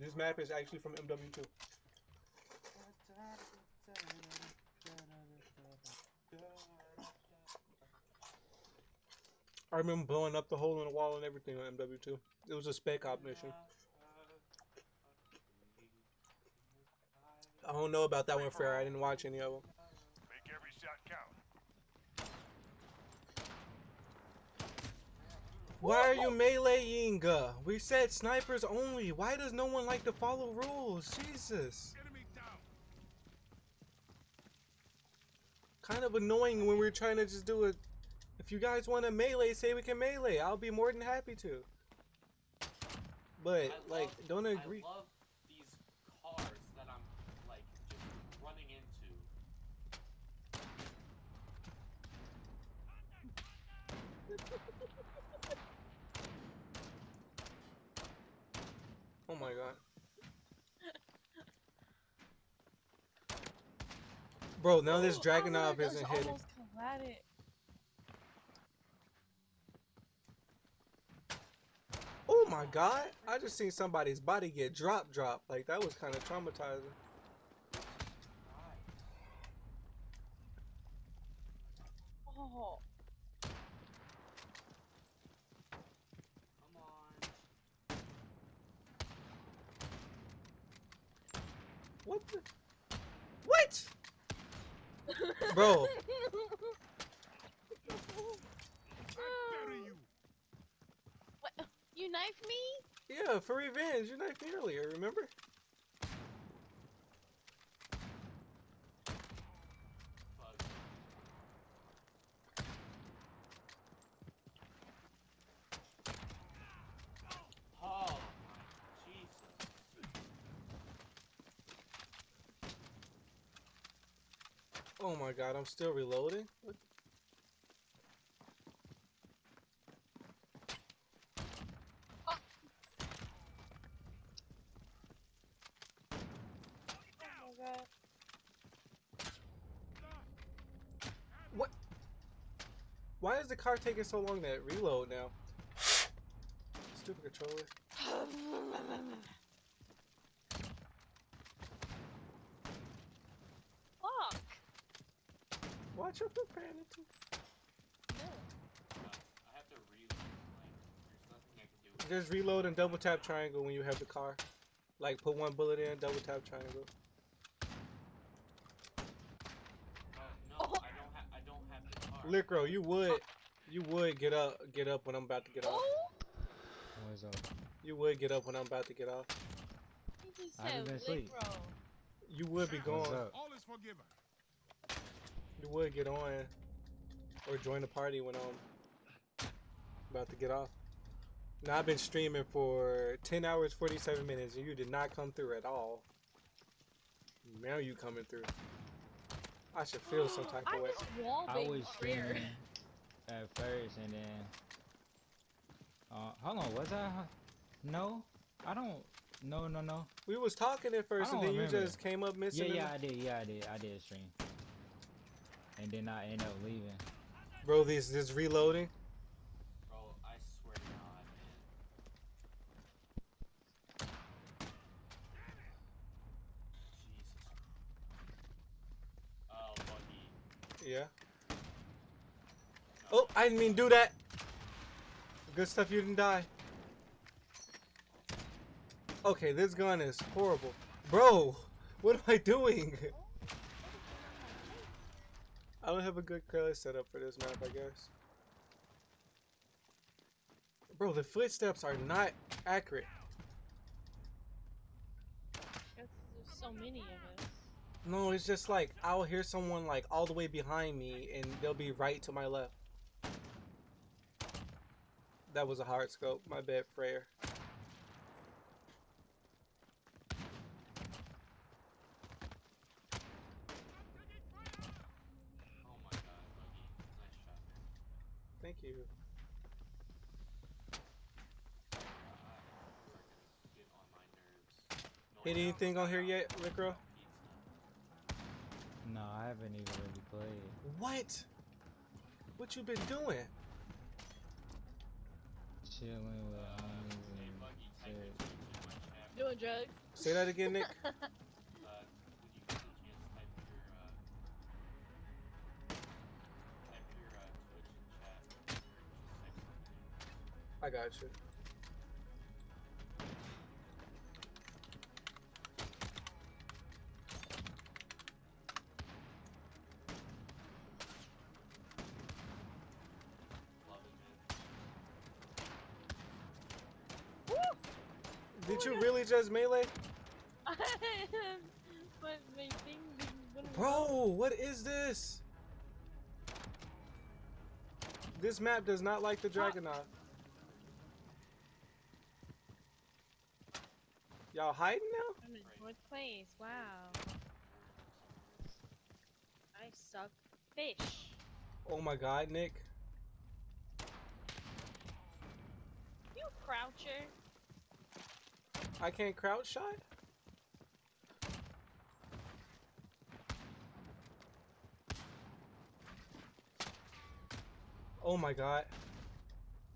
This map is actually from MW2. I remember blowing up the hole in the wall and everything on MW2. It was a spec op mission. I don't know about that one, Fair. I didn't watch any of them. Why are you meleeing? Uh, We said snipers only. Why does no one like to follow rules? Jesus. Kind of annoying when we're trying to just do it. If you guys want to melee, say we can melee. I'll be more than happy to. But, like, don't agree. I love these cars that I'm like just running into. Oh my god. Bro, now this Dragunov oh isn't hitting. Oh my god. I just seen somebody's body get drop drop. Like, that was kind of traumatizing. Oh, Come on. What the? What? Bro, you. what? You knifed me? yeah, for revenge. You knifed me earlier, remember? Bug. Oh my Jesus. Oh my god, I'm still reloading. What? Oh my god. What? Why is the Kar taking so long to reload now? Stupid controller. Watch your profanity. No. Uh, I have to reload. Like, there's nothing I can do. Just reload and double tap triangle when you have the Kar. Like put one bullet in, double tap triangle. Uh, no, Oh. I don't have. I don't have the Kar. Licro, you would, you would get up, get up when I'm about to get off. Oh, What's up? You would get up when I'm about to get off. you I haven't been asleep. You would be What's going. up? All is forgiven. You would get on, or join the party when I'm about to get off. Now I've been streaming for 10 hours 47 minutes, and you did not come through at all. Now you coming through. I should feel some type of way. I banged was streaming at first, and then. Uh, hold on, was I? No, I don't. No, no, no. We was talking at first, and don't then you just came up missing. Yeah, yeah, I did. Yeah, I did. I did stream. And then I end up leaving. Bro, this this reloading. Bro, I swear to God, man. Jesus. Oh, buggy. Yeah. Oh, I didn't mean do that. Good stuff you didn't die. Okay, this gun is horrible. Bro, what am I doing? I don't have a good color setup for this map, I guess. Bro, the footsteps are not accurate. There's so many of us. No, it's just like I'll hear someone like all the way behind me and they'll be right to my left. That was a hard scope. My bad, Freya. Oh my god, buggy. Nice shot, man. Thank you. Uh, you're gonna get on my nerves. No, Hit anything on here yet, Licro? No, I haven't even really played. What? What you been doing? Chilling with homies and shit. it too much, man. Do doing drugs. Say that again, Nick. Uh, when you get the chance, type your, uh, type your, uh, Twitch in chat. Just type something. I got you. It. Woo! Did you really just melee? but my thing Bro, what is this? This map does not like the Dragonaut. Y'all hiding now? I'm in fourth place. Wow. I suck fish. Oh my god, Nick. You croucher. I can't crouch shot? Oh my god.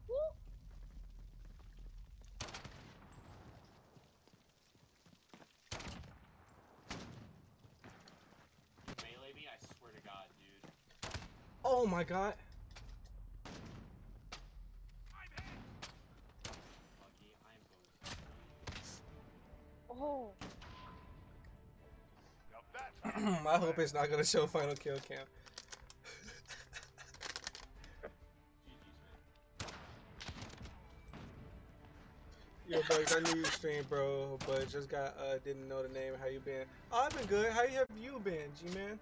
Woo! You melee me, I swear to God, dude. Oh my god. I. Oh. I hope it's not gonna show final kill cam. Yo, Bugs, I knew you streamed, bro, but just got uh didn't know the name. How you been? Oh, I've been good. How have you been, G man?